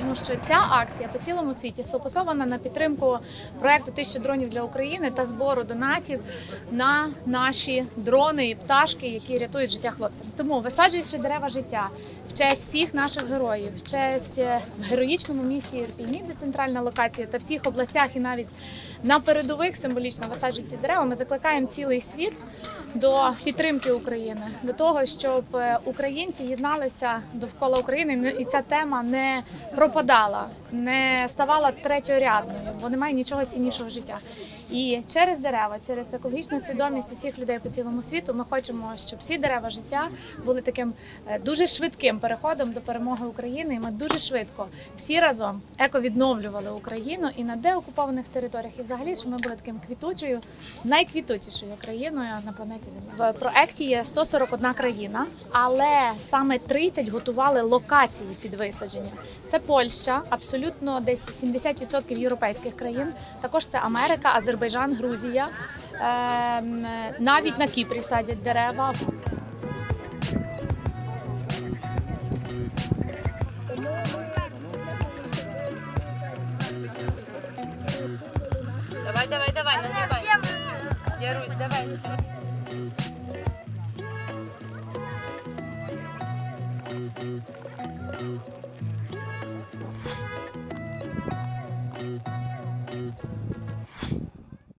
Тому що ця акція по цілому світі сфокусована на підтримку проекту «1000 дронів для України та збору донатів на наші дрони і пташки, які рятують життя хлопцям. Тому висаджуючи дерева життя в честь всіх наших героїв, в честь е, в героїчному місті Ірпіні, де центральна локація та всіх областях, і навіть на передових символічно висаджуються дерева. Ми закликаємо цілий світ до підтримки України, до того, щоб е, українці єдналися довкола України, і ця тема не пропадала, не ставала третьорядною, бо немає нічого ціннішого життя. І через дерева, через екологічну свідомість усіх людей по цілому світу, ми хочемо, щоб ці дерева життя були таким е, дуже швидким переходом до перемоги України. І ми дуже швидко всі разом ековідновлювали Україну і на деокупованих територіях, і взагалі, щоб ми були таким квітучою, найквітучішою країною на планеті Земля. В проекті є 141 країна, але саме 30 готували локації під висадження. Це Польща, абсолютно абсолютно десь 70% європейських країн. Також це Америка, Азербайджан, Грузія. Ем, навіть на Кіпрі садять дерева. Давай, давай, давай, нагибай. Ярусь, давай.